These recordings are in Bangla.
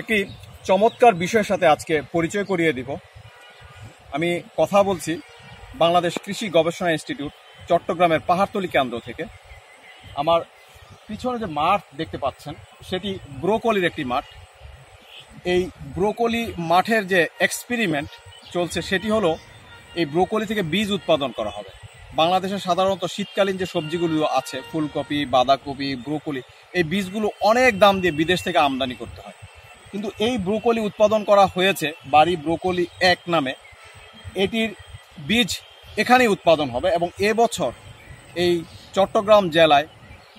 একটি চমৎকার বিষয়ের সাথে আজকে পরিচয় করিয়ে দিব। আমি কথা বলছি বাংলাদেশ কৃষি গবেষণা ইনস্টিটিউট, চট্টগ্রামের পাহাড়তলি কেন্দ্র থেকে। আমার পিছনে যে মাঠ দেখতে পাচ্ছেন, সেটি ব্রোকলির একটি মাঠ। এই ব্রোকলি মাঠের যে এক্সপেরিমেন্ট চলছে, সেটি হলো এই ব্রোকলি থেকে বীজ উৎপাদন করা হবে। বাংলাদেশে সাধারণত শীতকালীন যে সবজিগুলো আছে, ফুলকপি, বাঁধাকপি, ব্রোকলি, এই বীজগুলো অনেক দাম দিয়ে বিদেশ থেকে আমদানি করতে হয়। কিন্তু এই ব্রোকলি উৎপাদন করা হয়েছে বাড়ি ব্রোকলি এক নামে। এটির বীজ এখানেই উৎপাদন হবে এবং এবছর এই চট্টগ্রাম জেলায়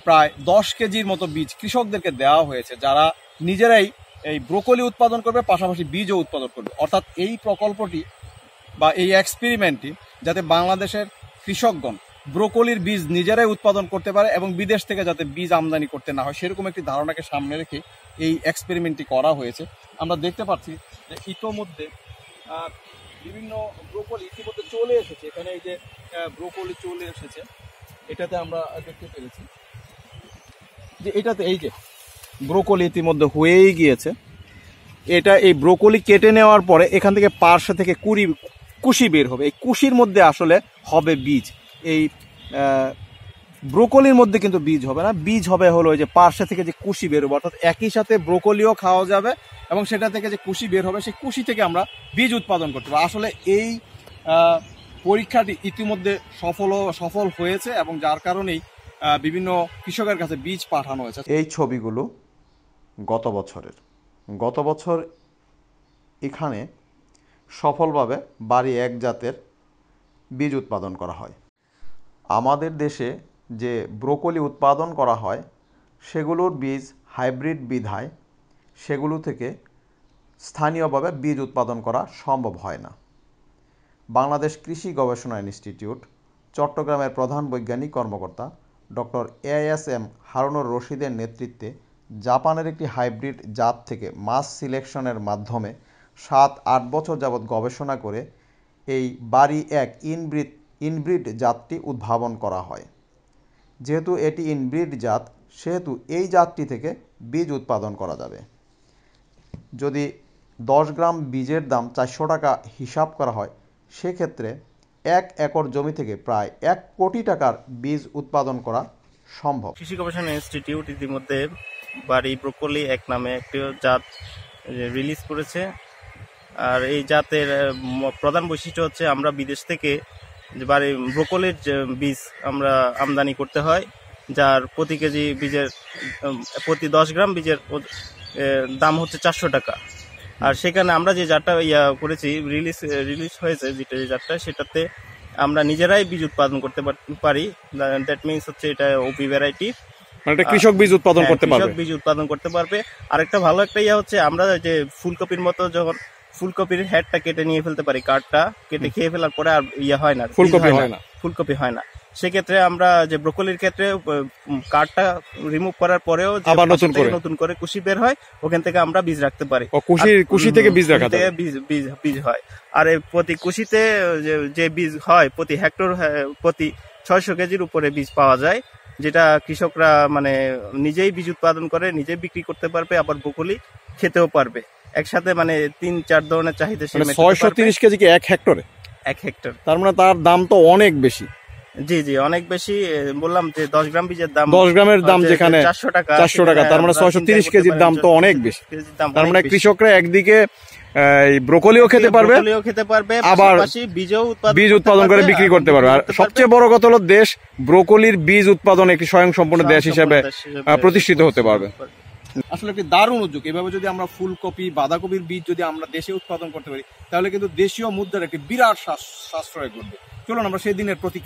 প্রায় দশ কেজির মতো বীজ কৃষকদেরকে দেওয়া হয়েছে, যারা নিজেরাই এই ব্রোকলি উৎপাদন করবে, পাশাপাশি বীজও উৎপাদন করবে। অর্থাৎ এই প্রকল্পটি বা এই এক্সপেরিমেন্টটি যাতে বাংলাদেশের কৃষকগণ ব্রোকলির বীজ নিজেরাই উৎপাদন করতে পারে এবং বিদেশ থেকে যাতে বীজ আমদানি করতে না হয়, সেরকম একটি ধারণাকে সামনে রেখে এই এক্সপেরিমেন্টটি করা হয়েছে। আমরা দেখতে পাচ্ছি যে ইতোমধ্যে বিভিন্ন ব্রোকলি ইতিমধ্যে চলে এসেছে। এখানে এই যে ব্রোকলি চলে এসেছে, এটাতে আমরা দেখতে পেরেছি যে এটাতে এই যে ব্রোকলি ইতিমধ্যে হয়েই গিয়েছে। এটা এই ব্রোকলি কেটে নেওয়ার পরে এখান থেকে পার্শ্ব থেকে কুড়ি, কুশি বের হবে। এই কুশির মধ্যে আসলে হবে বীজ। এই ব্রোকলির মধ্যে কিন্তু বীজ হবে না। বীজ হবে হলো ওই যে পার্শ্ব থেকে যে কুশি বের হবে, অর্থাৎ একই সাথে ব্রোকলিও খাওয়া যাবে এবং সেটা থেকে যে কুশি বের হবে, সেই কুশি থেকে আমরা বীজ উৎপাদন করতে পারব। আসলে এই পরীক্ষাটি ইতিমধ্যে সফল সফল হয়েছে এবং যার কারণেই বিভিন্ন কৃষকের কাছে বীজ পাঠানো হয়েছে। এই ছবিগুলো গত বছরের। গত বছর এখানে সফলভাবে বাড়ি এক জাতের বীজ উৎপাদন করা হয়। আমাদের দেশে যে ব্রোকলি উৎপাদন করা হয়, সেগুলোর বীজ হাইব্রিড বিধায় সেগুলো থেকে স্থানীয়ভাবে বীজ উৎপাদন করা সম্ভব হয় না। বাংলাদেশ কৃষি গবেষণা ইনস্টিটিউট, চট্টগ্রামের প্রধান বৈজ্ঞানিক কর্মকর্তা doctor A S M Harunur রশিদের নেতৃত্বে জাপানের একটি হাইব্রিড জাত থেকে মাস সিলেকশনের মাধ্যমে সাত আট বছর যাবৎ গবেষণা করে এই বাড়ি এক ইনব্রিড ইনব্রিড জাতটি উদ্ভাবন করা হয়। যেহেতু এটি ইনব্রিড জাত, সেহেতু এই জাতটি থেকে বীজ উৎপাদন করা যাবে। যদি দশ গ্রাম বীজের দাম চারশো টাকা হিসাব করা হয়, সেক্ষেত্রে এক একর জমি থেকে প্রায় এক কোটি টাকার বীজ উৎপাদন করা সম্ভব। কৃষি গবেষণা ইনস্টিটিউট ইতিমধ্যে বাড়ি ব্রোকলি এক নামে একটি জাত রিলিজ করেছে। আর এই জাতের প্রধান বৈশিষ্ট্য হচ্ছে আমরা বিদেশ থেকে বাড়ি ব্রোকলির যে বীজ আমরা আমদানি করতে হয় যার প্রতি কেজি বীজের প্রতি দশ গ্রাম বীজের দাম হচ্ছে চারশো টাকা। আর সেখানে আমরা যে জাতটা ইয়া করেছি রিলিজ রিলিজ হয়েছে যেটা যে জাতটা সেটাতে আমরা নিজেরাই বীজ উৎপাদন করতে পারি দ্যাট মিনস হচ্ছে এটা ওপি ভ্যারাইটি মানে এটা কৃষক বীজ উৎপাদন হ্যাঁ, করতে কৃষক পারবে। বীজ উৎপাদন করতে পারবে। আর একটা ভালো একটা ইয়া হচ্ছে আমরা যে ফুলকপির মতো যখন ফুলকপির হেডটা কেটে নিয়ে ফেলতে পারি কাঠটা কেটে খেয়ে ফেলার পরে আর ইয়ে হয় না ফুলকপি হয় না। ফুলকপি হয় না। সেক্ষেত্রে আমরা যে ব্রোকলির ক্ষেত্রে কাঠটা রিমুভ করার পরেও আবার নতুন করে। নতুন করে কুশি বের হয় ওখান থেকে আমরা বীজ রাখতে পারি। কুশি কুশি থেকে বীজ রাখা থেকে বীজ বীজ বীজ হয়। আর প্রতি কুশিতে যে যে বীজ হয় প্রতি হেক্টর হ্যাঁ, প্রতি ছয়শো কেজির উপরে বীজ পাওয়া যায় যেটা কৃষকরা মানে নিজেই বীজ উৎপাদন করে নিজেই বিক্রি করতে পারবে আবার বকুলি খেতেও পারবে। একসাথে মানে তিন চার ধরনের চাহিদা সে মানে ছয়শো তিরিশ কেজি কি এক হেক্টরে? এক হেক্টর। তার মানে তার দাম তো অনেক বেশি। জি জি অনেক বেশি। বললাম যে দশ গ্রাম বীজের দাম দশ গ্রামের দাম যেখানে চারশো টাকা চারশো টাকা তার মানে ছয়শো তিরিশ কেজির দাম তো অনেক বেশি। তার মানে কৃষকরা একদিকে ব্রোকলিও খেতে পারবে ব্রোকলিও খেতে পারবে আবার বীজ উৎপাদন করে বিক্রি করতে পারবে। আর সবচেয়ে বড় কথা হলো দেশ ব্রোকলির বীজ উৎপাদন একটি স্বয়ং সম্পূর্ণ দেশ হিসেবে প্রতিষ্ঠিত হতে পারবে। আসলে একটি দারুণ উদ্যোগ। এভাবে যদি আমরা ফুলকপি, বাঁধাকপির বীজ যদি আমরা দেশে উৎপাদন করতে পারি, তাহলে কিন্তু দেশীয় মুদ্রার একটি বিরাট সাশ্রয় ঘটবে। চলুন আমরা সেই দিনের প্রতীক্ষা